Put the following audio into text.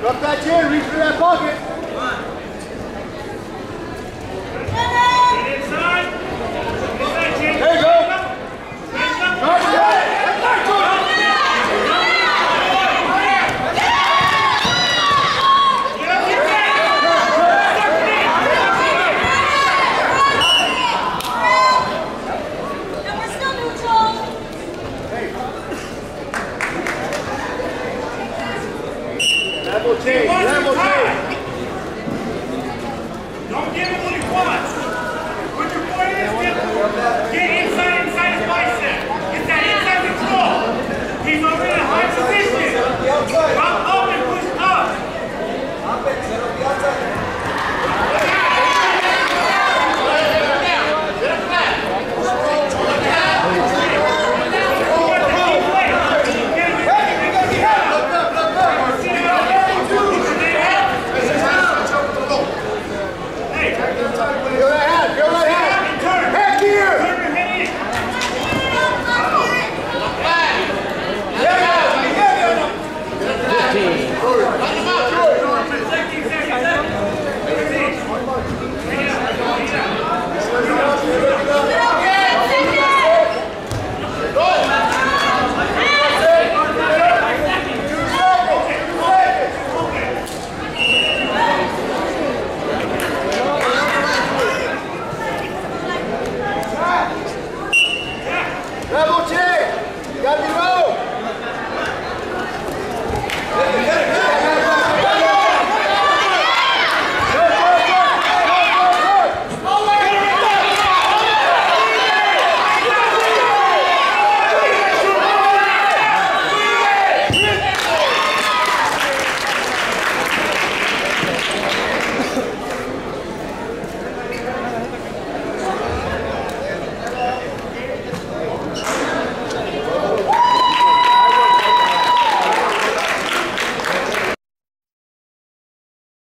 Drop that chair, reach through that bucket. Right.